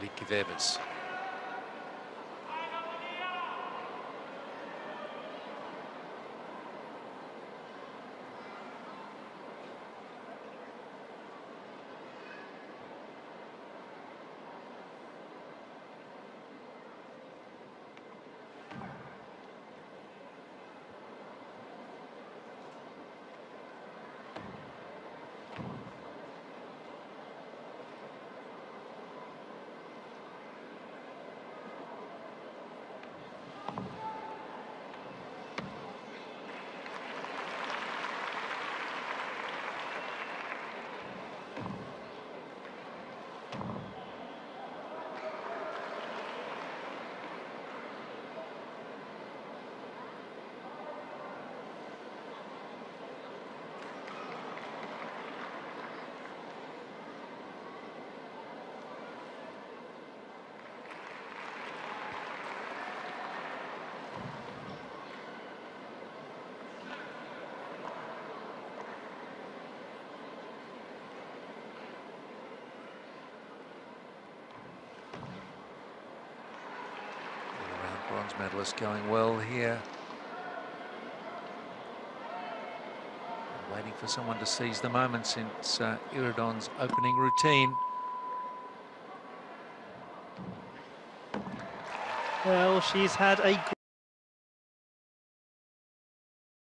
Lee Kveves. Bronze medalist going well here. Waiting for someone to seize the moment since uh, Iridon's opening routine. Well, she's had a